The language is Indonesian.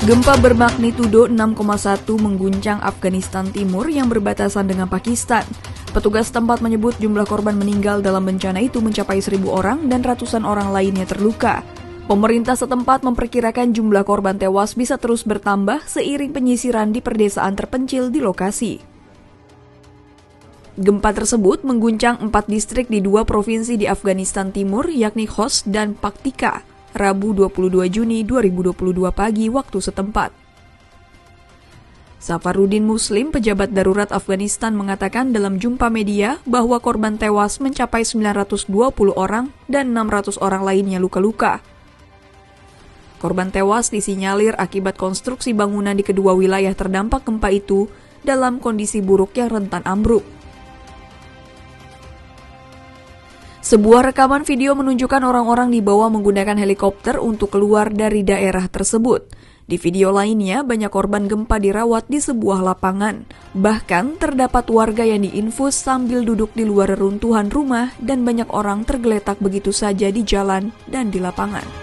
Gempa bermagnitudo 6,1 mengguncang Afghanistan Timur yang berbatasan dengan Pakistan. Petugas tempat menyebut jumlah korban meninggal dalam bencana itu mencapai seribu orang dan ratusan orang lainnya terluka. Pemerintah setempat memperkirakan jumlah korban tewas bisa terus bertambah seiring penyisiran di perdesaan terpencil di lokasi. Gempa tersebut mengguncang empat distrik di dua provinsi di Afghanistan Timur, yakni Khost dan Paktika. Rabu 22 Juni 2022 pagi waktu setempat. Safarudin Muslim, pejabat darurat Afghanistan mengatakan dalam jumpa media bahwa korban tewas mencapai 920 orang dan 600 orang lainnya luka-luka. Korban tewas disinyalir akibat konstruksi bangunan di kedua wilayah terdampak gempa itu dalam kondisi buruk yang rentan ambruk. Sebuah rekaman video menunjukkan orang-orang dibawa menggunakan helikopter untuk keluar dari daerah tersebut. Di video lainnya, banyak korban gempa dirawat di sebuah lapangan. Bahkan, terdapat warga yang diinfus sambil duduk di luar reruntuhan rumah dan banyak orang tergeletak begitu saja di jalan dan di lapangan.